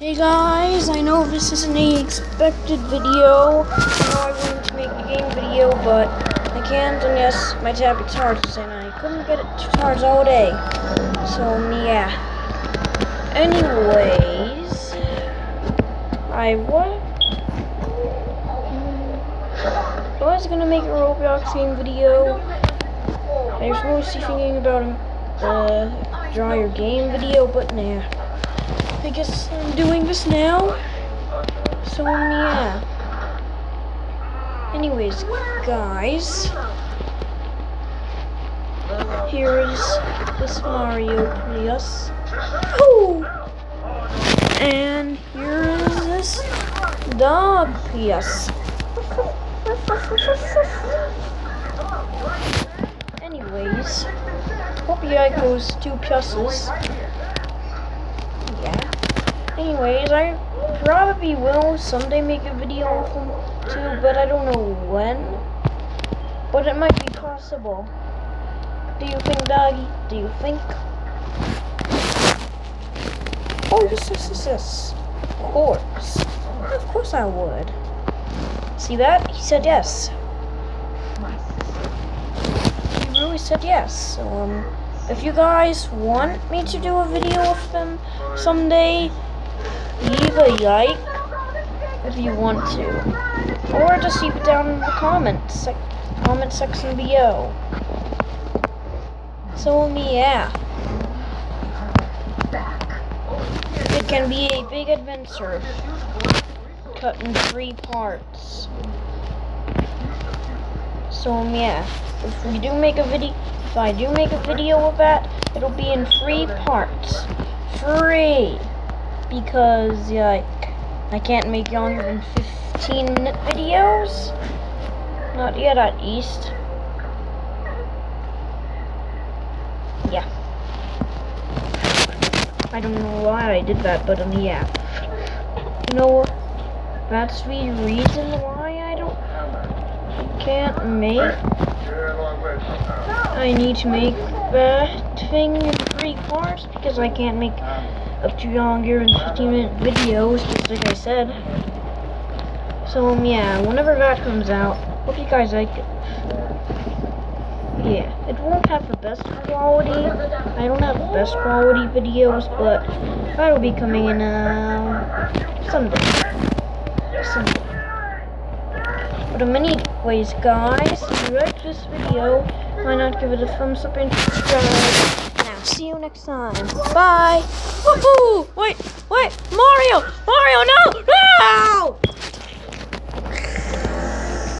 Hey guys, I know this isn't a expected video. I know I wanted to make a game video, but I can't unless my tablet charges, and I couldn't get it to charge all day. So yeah. Anyways, I was I was gonna make a Roblox game video. I was mostly thinking about a uh, draw your game video, but nah. I guess I'm doing this now. So yeah. Anyways, guys, here is this Mario Prius. And here is this dog Prius. Anyways, hope you like those two Piuses. Anyways, I probably will someday make a video of them too, but I don't know when. But it might be possible. Do you think, Doggy? Do you think? Oh, yes, yes, yes, yes. Of course. Of course I would. See that? He said yes. He really said yes. So, um, if you guys want me to do a video of them someday, leave a like if you want to. Or just leave it down in the comments, sec comment section below. So, yeah. It can be a big adventure cut in three parts. So um, yeah, if we do make a video, if I do make a video of that, it'll be in three parts, free, because like I can't make longer than 15 minute videos. Not yet, at least. Yeah. I don't know why I did that, but um, yeah. You know, that's the reason why I don't can't make. I need to make that thing in three parts because I can't make up to longer and 15 minute videos, just like I said. So um, yeah, whenever that comes out, hope you guys like it. Yeah, it won't have the best quality. I don't have the best quality videos, but that'll be coming in uh, someday. Someday. But in many ways, guys, if you like this video, why not give it a thumbs up and subscribe? See you next time. Bye! Woohoo! Wait, wait,